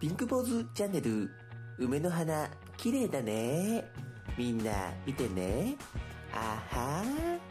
ピンクポーズチャンネル、梅の花、きれいだね。みんな、見てね。あはー。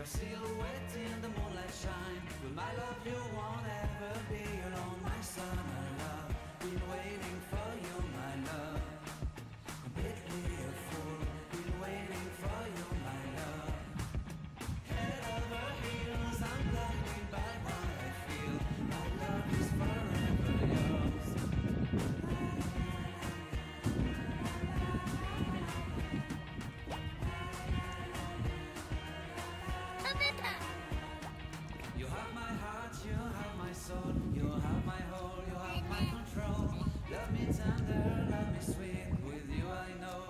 your silhouette soul, you have my whole, you have my control. Love me tender, love me sweet. With you I know